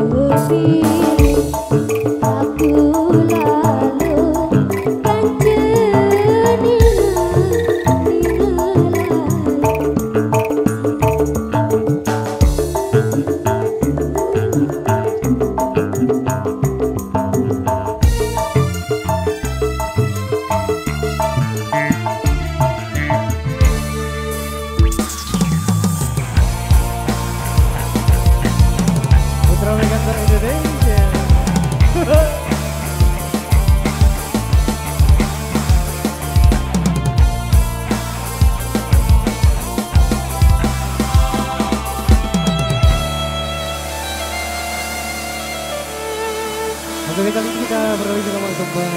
will be Dengan Bang Sumba.